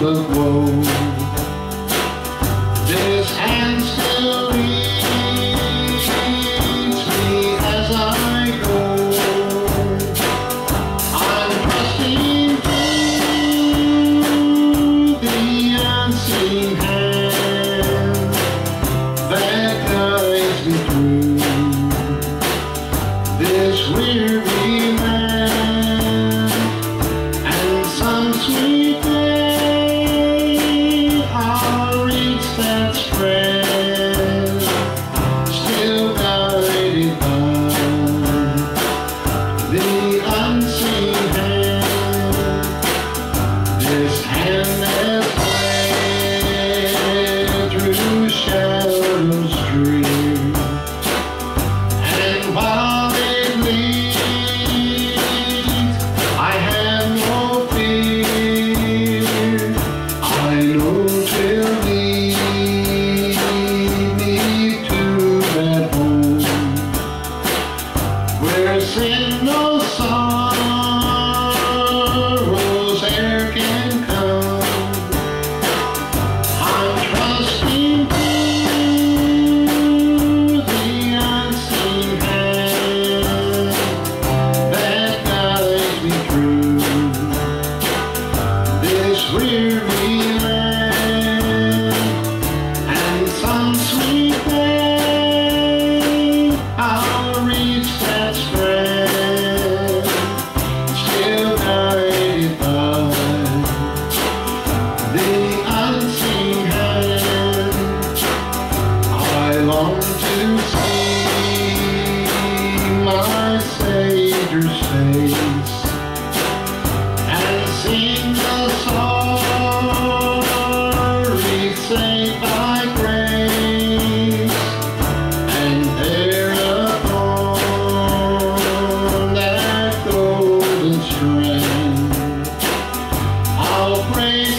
the globe. This hand still leads me as I go. I'm trusting to the unseen hand that guides me through this weary land and some sweet. no praise.